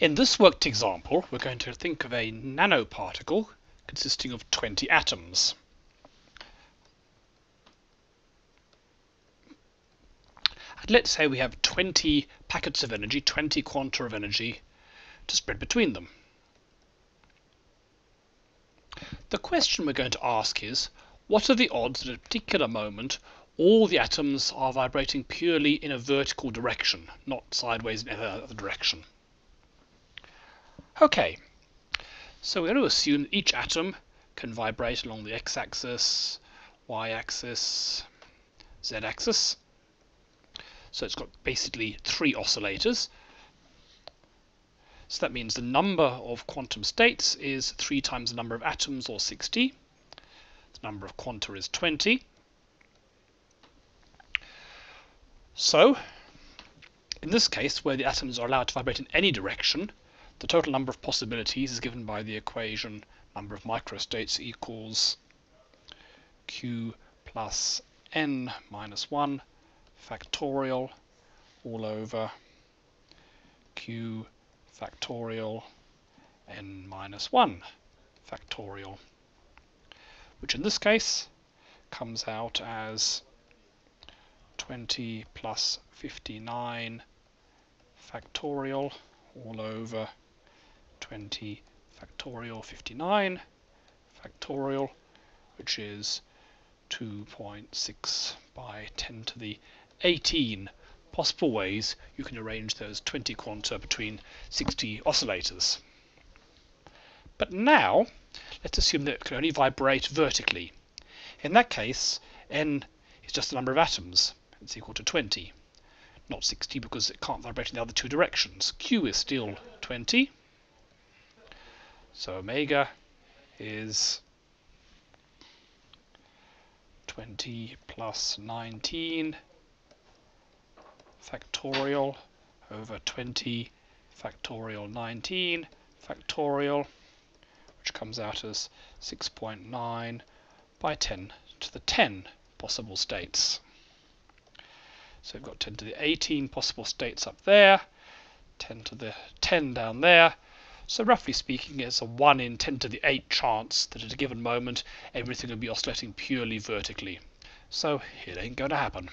In this worked example, we're going to think of a nanoparticle consisting of 20 atoms. And let's say we have 20 packets of energy, 20 quanta of energy to spread between them. The question we're going to ask is, what are the odds that at a particular moment all the atoms are vibrating purely in a vertical direction, not sideways in any other direction? Okay, so we're going to assume that each atom can vibrate along the x-axis, y-axis, z-axis, so it's got basically three oscillators. So that means the number of quantum states is 3 times the number of atoms, or 60. The number of quanta is 20. So, in this case, where the atoms are allowed to vibrate in any direction, the total number of possibilities is given by the equation number of microstates equals q plus n minus 1 factorial all over q factorial n minus 1 factorial, which in this case comes out as 20 plus 59 factorial all over 20 factorial 59 factorial, which is 2.6 by 10 to the 18 possible ways you can arrange those 20 quanta between 60 oscillators. But now, let's assume that it can only vibrate vertically. In that case, n is just the number of atoms. It's equal to 20. Not 60 because it can't vibrate in the other two directions. q is still 20. So omega is 20 plus 19 factorial over 20 factorial 19 factorial, which comes out as 6.9 by 10 to the 10 possible states. So we've got 10 to the 18 possible states up there, 10 to the 10 down there. So roughly speaking, it's a 1 in 10 to the 8 chance that at a given moment everything will be oscillating purely vertically. So it ain't going to happen.